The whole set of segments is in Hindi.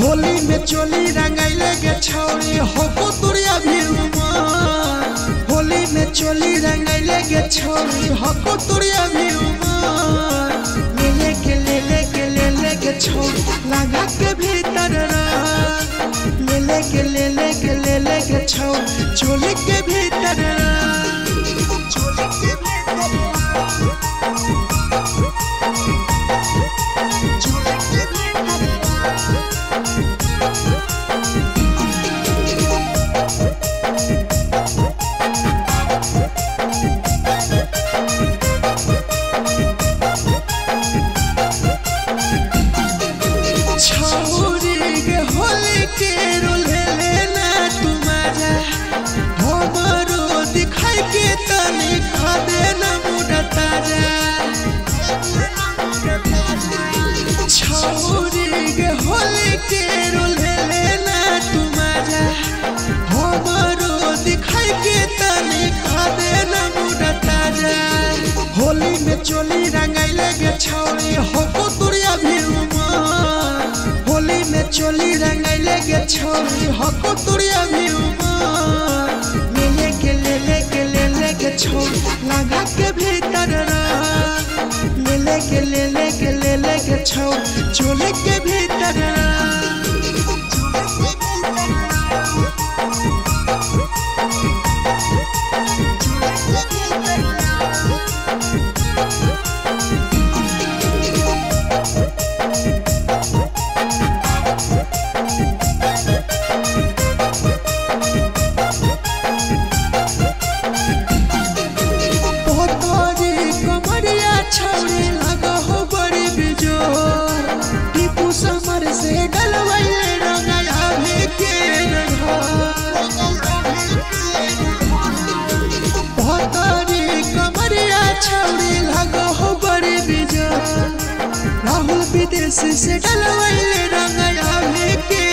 होली में चोली रंगैले गे छौरी होको तुरिया भी होली में चोली रंगैले गे छौरी होको तुरिया भी लगा के भीतर ले ले के लेले के लेले के छौरी झोले के भीतर झोले के होली चोली रंगैले गे छोरी, हको तुरिया भी उमा लेले के ले के ले के छौरी, लगा के भीतर रा लेले के ले के ले के छौरी चोली के भीतर विदेशी से डलवाइले रंगाया भी के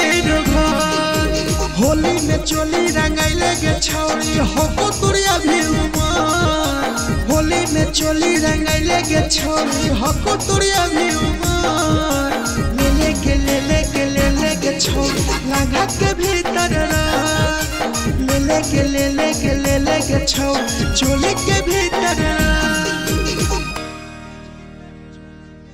होली में चोली रंगैले गे छौरी होको तुरिया भी उमर। होली में चोली रंगैले गे छौरी होको तुरिया भी उमर। लेले के लेले के लेले के छौरी लगा के भीतर रंग लेले के लेले के लेले के छौरी चोली के भी